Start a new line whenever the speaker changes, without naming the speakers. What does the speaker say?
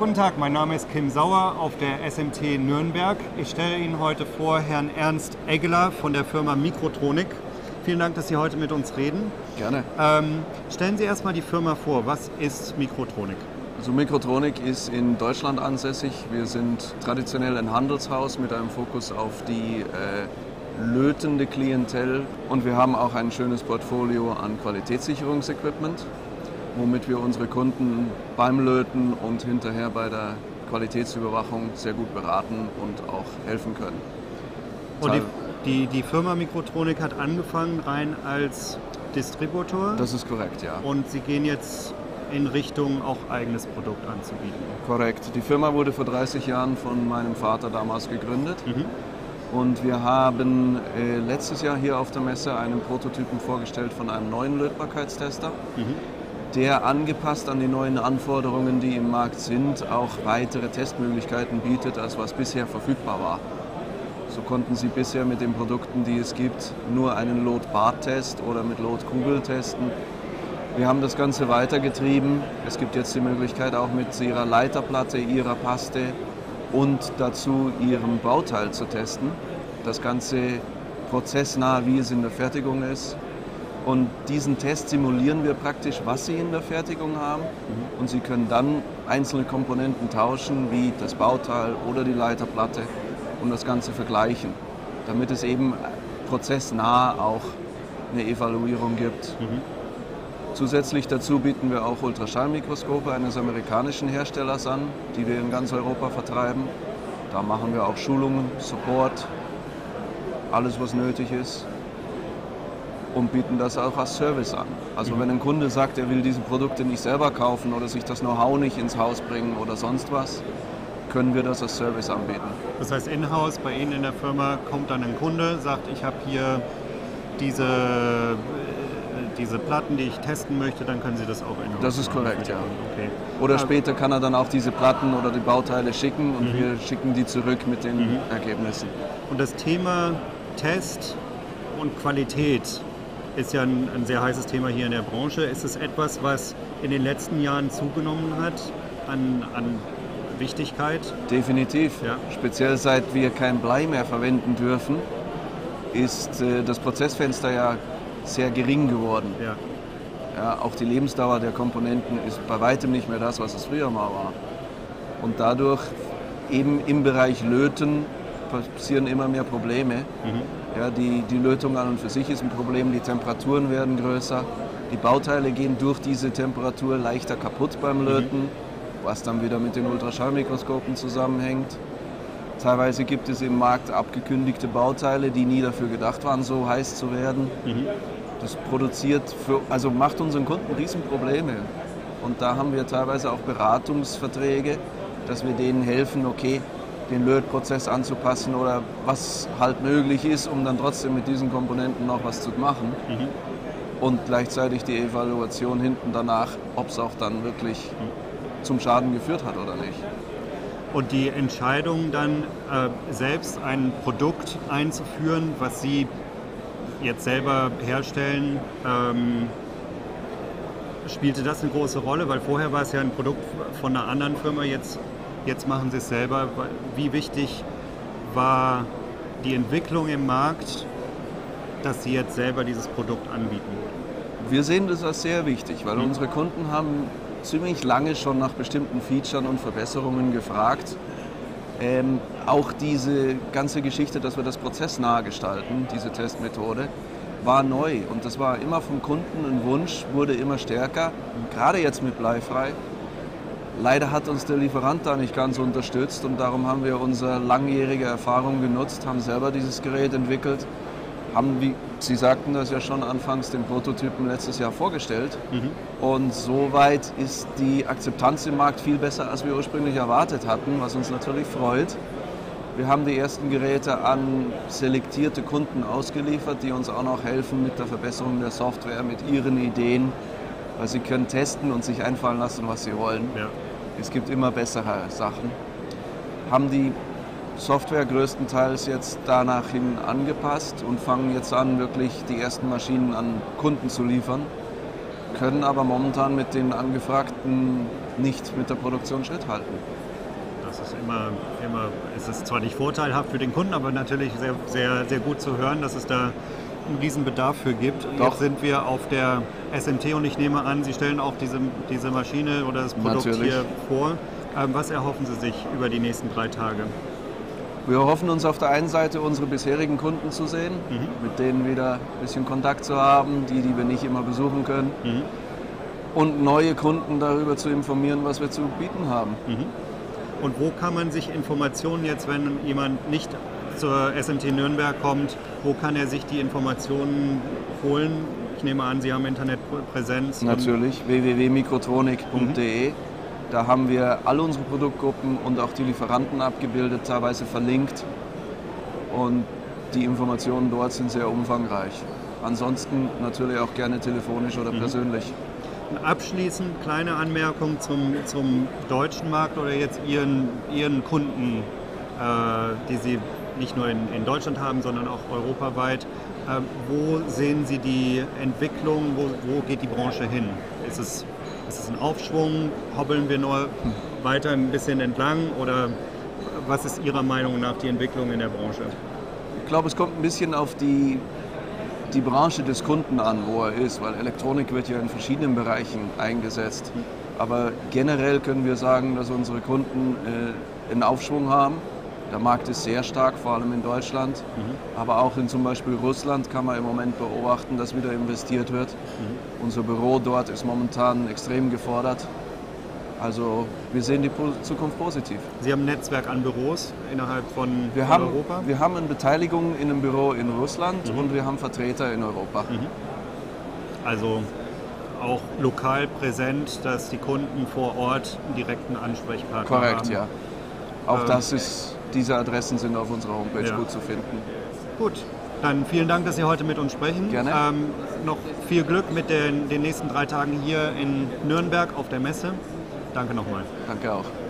Guten Tag, mein Name ist Kim Sauer auf der SMT Nürnberg. Ich stelle Ihnen heute vor Herrn Ernst Eggeler von der Firma Mikrotronik. Vielen Dank, dass Sie heute mit uns reden.
Gerne.
Ähm, stellen Sie erstmal die Firma vor. Was ist Mikrotronik?
Also Mikrotronik ist in Deutschland ansässig. Wir sind traditionell ein Handelshaus mit einem Fokus auf die äh, lötende Klientel und wir haben auch ein schönes Portfolio an Qualitätssicherungsequipment womit wir unsere Kunden beim Löten und hinterher bei der Qualitätsüberwachung sehr gut beraten und auch helfen können.
Und die, die, die Firma Mikrotronik hat angefangen rein als Distributor?
Das ist korrekt, ja.
Und Sie gehen jetzt in Richtung auch eigenes Produkt anzubieten?
Korrekt. Die Firma wurde vor 30 Jahren von meinem Vater damals gegründet. Mhm. Und wir haben äh, letztes Jahr hier auf der Messe einen Prototypen vorgestellt von einem neuen Lötbarkeitstester. Mhm der angepasst an die neuen Anforderungen, die im Markt sind, auch weitere Testmöglichkeiten bietet, als was bisher verfügbar war. So konnten Sie bisher mit den Produkten, die es gibt, nur einen Lot-Bart-Test oder mit Lot-Kugel testen. Wir haben das Ganze weitergetrieben. Es gibt jetzt die Möglichkeit, auch mit Ihrer Leiterplatte, Ihrer Paste und dazu Ihrem Bauteil zu testen. Das Ganze prozessnah, wie es in der Fertigung ist, und diesen Test simulieren wir praktisch, was Sie in der Fertigung haben. Mhm. Und Sie können dann einzelne Komponenten tauschen, wie das Bauteil oder die Leiterplatte, und das Ganze vergleichen, damit es eben prozessnah auch eine Evaluierung gibt. Mhm. Zusätzlich dazu bieten wir auch Ultraschallmikroskope eines amerikanischen Herstellers an, die wir in ganz Europa vertreiben. Da machen wir auch Schulungen, Support, alles was nötig ist und bieten das auch als Service an. Also wenn ein Kunde sagt, er will diese Produkte nicht selber kaufen oder sich das Know-how nicht ins Haus bringen oder sonst was, können wir das als Service anbieten.
Das heißt, in-house bei Ihnen in der Firma kommt dann ein Kunde, sagt, ich habe hier diese, äh, diese Platten, die ich testen möchte, dann können Sie das auch in-house
Das ist korrekt, ja. Okay. Oder Aber später kann er dann auch diese Platten oder die Bauteile schicken und mhm. wir schicken die zurück mit den mhm. Ergebnissen.
Und das Thema Test und Qualität, ist ja ein, ein, sehr heißes Thema hier in der Branche. Ist es etwas, was in den letzten Jahren zugenommen hat an, an Wichtigkeit?
Definitiv. Ja. Speziell seit wir kein Blei mehr verwenden dürfen, ist äh, das Prozessfenster ja sehr gering geworden. Ja. Ja, auch die Lebensdauer der Komponenten ist bei weitem nicht mehr das, was es früher mal war. Und dadurch eben im Bereich Löten passieren immer mehr Probleme. Mhm. Ja, die, die Lötung an und für sich ist ein Problem, die Temperaturen werden größer, die Bauteile gehen durch diese Temperatur leichter kaputt beim mhm. Löten, mhm. was dann wieder mit den Ultraschallmikroskopen zusammenhängt. Teilweise gibt es im Markt abgekündigte Bauteile, die nie dafür gedacht waren, so heiß zu werden. Mhm. Das produziert, für, also macht unseren Kunden Riesenprobleme. Und da haben wir teilweise auch Beratungsverträge, dass wir denen helfen, okay, den Lötprozess anzupassen oder was halt möglich ist, um dann trotzdem mit diesen Komponenten noch was zu machen. Mhm. Und gleichzeitig die Evaluation hinten danach, ob es auch dann wirklich mhm. zum Schaden geführt hat oder nicht.
Und die Entscheidung dann äh, selbst ein Produkt einzuführen, was Sie jetzt selber herstellen, ähm, spielte das eine große Rolle? Weil vorher war es ja ein Produkt von einer anderen Firma, jetzt Jetzt machen Sie es selber. Wie wichtig war die Entwicklung im Markt, dass Sie jetzt selber dieses Produkt anbieten?
Wir sehen das als sehr wichtig, weil mhm. unsere Kunden haben ziemlich lange schon nach bestimmten Features und Verbesserungen gefragt. Ähm, auch diese ganze Geschichte, dass wir das prozessnah gestalten, diese Testmethode, war neu und das war immer vom Kunden ein Wunsch, wurde immer stärker, gerade jetzt mit bleifrei. Leider hat uns der Lieferant da nicht ganz unterstützt und darum haben wir unsere langjährige Erfahrung genutzt, haben selber dieses Gerät entwickelt, haben, wie Sie sagten das ja schon anfangs, den Prototypen letztes Jahr vorgestellt. Mhm. Und soweit ist die Akzeptanz im Markt viel besser, als wir ursprünglich erwartet hatten, was uns natürlich freut. Wir haben die ersten Geräte an selektierte Kunden ausgeliefert, die uns auch noch helfen mit der Verbesserung der Software, mit ihren Ideen, weil sie können testen und sich einfallen lassen, was sie wollen. Ja es gibt immer bessere Sachen. Haben die Software größtenteils jetzt danach hin angepasst und fangen jetzt an, wirklich die ersten Maschinen an Kunden zu liefern, können aber momentan mit den angefragten nicht mit der Produktion Schritt halten.
Das ist immer, immer, es ist zwar nicht vorteilhaft für den Kunden, aber natürlich sehr, sehr, sehr gut zu hören, dass es da einen riesen Bedarf für gibt.
Doch.
Jetzt sind wir auf der SMT und ich nehme an, Sie stellen auch diese, diese Maschine oder das Produkt
Natürlich.
hier vor. Ähm, was erhoffen Sie sich über die nächsten drei Tage?
Wir hoffen uns auf der einen Seite unsere bisherigen Kunden zu sehen,
Mhm.
mit denen wieder ein bisschen Kontakt zu haben, die, die wir nicht immer besuchen können.
Mhm.
Und neue Kunden darüber zu informieren, was wir zu bieten haben.
Und wo kann man sich Informationen jetzt, wenn jemand nicht zur SMT Nürnberg kommt, wo kann er sich die Informationen holen? Ich nehme an, Sie haben Internetpräsenz.
Natürlich www.mikrotronik.de. Da haben wir alle unsere Produktgruppen und auch die Lieferanten abgebildet, teilweise verlinkt. Und die Informationen dort sind sehr umfangreich. Ansonsten natürlich auch gerne telefonisch oder persönlich.
Abschließend kleine Anmerkung zum, zum deutschen Markt oder jetzt Ihren, Ihren Kunden, äh, die Sie nicht nur in, in Deutschland haben, sondern auch europaweit. Äh, wo sehen Sie die Entwicklung? Wo, wo geht die Branche hin? Ist es, ist es ein Aufschwung? Hobbeln wir nur weiter ein bisschen entlang? Oder was ist Ihrer Meinung nach die Entwicklung in der Branche?
Ich glaube, es kommt ein bisschen auf die, die Branche des Kunden an, wo er ist, weil Elektronik wird ja in verschiedenen Bereichen eingesetzt. Aber generell können wir sagen, dass unsere Kunden äh, einen Aufschwung haben. Der Markt ist sehr stark, vor allem in Deutschland. Aber auch in zum Beispiel Russland kann man im Moment beobachten, dass wieder investiert wird. Unser Büro dort ist momentan extrem gefordert. Also wir sehen die Zukunft positiv.
Sie haben ein Netzwerk an Büros innerhalb von,
Wir
von
haben,
Europa?
wir haben eine Beteiligung in einem Büro in Russland und wir haben Vertreter in Europa.
Also auch lokal präsent, dass die Kunden vor Ort einen direkten Ansprechpartner
Korrekt,
haben.
ja. Auch
Ähm,
das ist, diese Adressen sind auf unserer Homepage
Ja.
gut zu finden.
Gut, dann vielen Dank, dass Sie heute mit uns sprechen.
Gerne.
Ähm, noch viel Glück mit den, den nächsten drei Tagen hier in Nürnberg auf der Messe. Danke nochmal.
Danke auch.